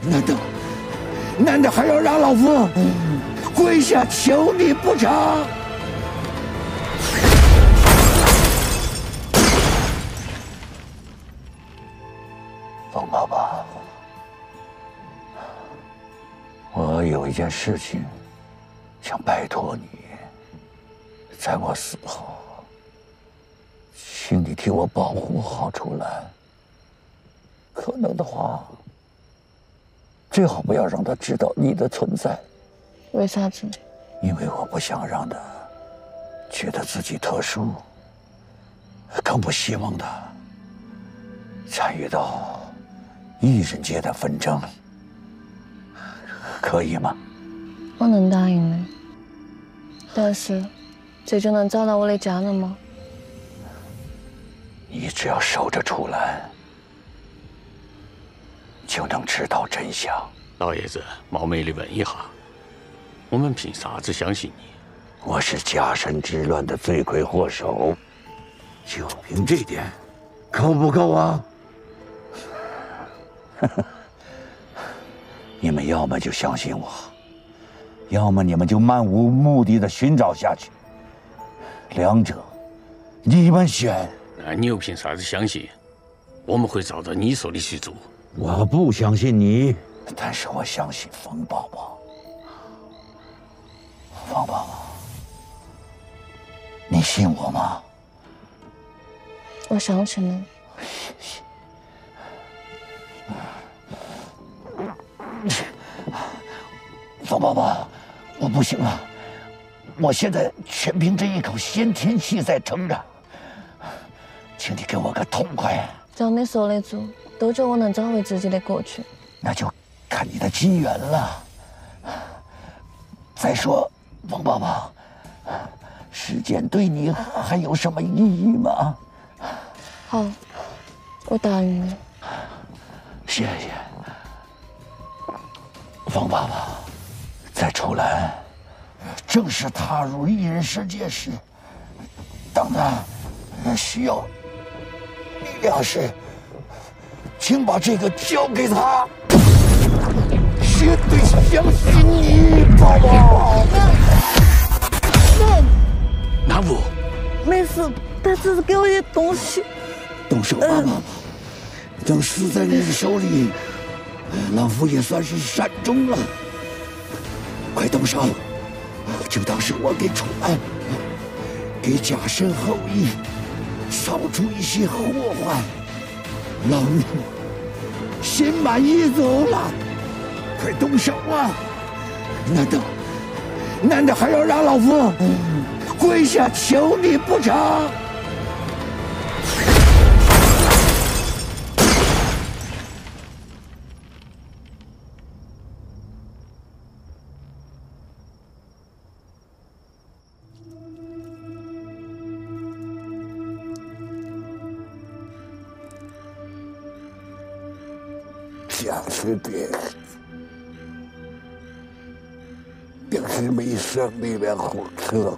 难道难道还要让老夫跪下求你不成？冯爸爸，我有一件事情想拜托你，在我死后，请你替我保护好楚兰。可能的话，最好不要让他知道你的存在。为啥子？因为我不想让他觉得自己特殊，更不希望他参与到异人界的纷争，可以吗？我能答应你，但是这就能找到我的家人吗？你只要守着楚兰，就能知道真相。老爷子，冒昧的问一下，我们凭啥子相信你？我是甲申之乱的罪魁祸首，就凭这点，够不够啊？你们要么就相信我，要么你们就漫无目的的寻找下去。两者，你们选。那你又凭啥子相信我们会照着你说的去做？我不相信你，但是我相信冯宝宝。冯宝宝，你信我吗？我相信你。冯宝宝，我不行了，我现在全凭这一口先天气在撑着，请你给我个痛快。照你说的做，多久我能找回自己的过去？那就看你的机缘了。再说，王宝宝，时间对你还有什么意义吗？好，我答应你。谢谢，王爸爸。在楚兰正式踏入异人世界时，当他需要力量时，请把这个交给他。绝对相信你，宝宝。那我？没事，他只是给我一东西。动手吧，宝宝。等死在你手里，老夫也算是善终了。快动手，就当是我给楚安、给假身后裔扫除一些祸患。老奴心满意足了，快动手啊！难道难道还要让老夫跪下求你不成？假慈悲要是没上那辆火车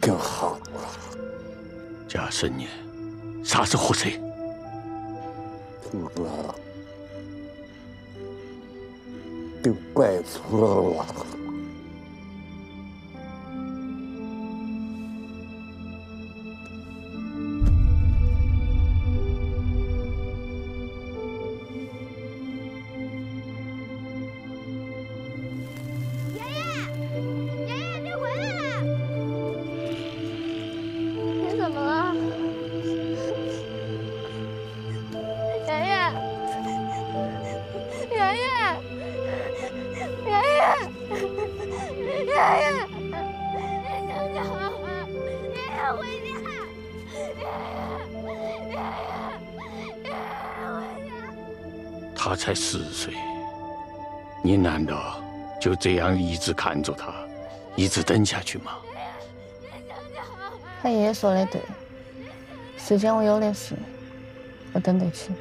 就好了假设你啥时候睡兔子都怪错了他才十岁，你难道就这样一直看着他，一直等下去吗？他爷爷说的对，时间我有的是，我等得起。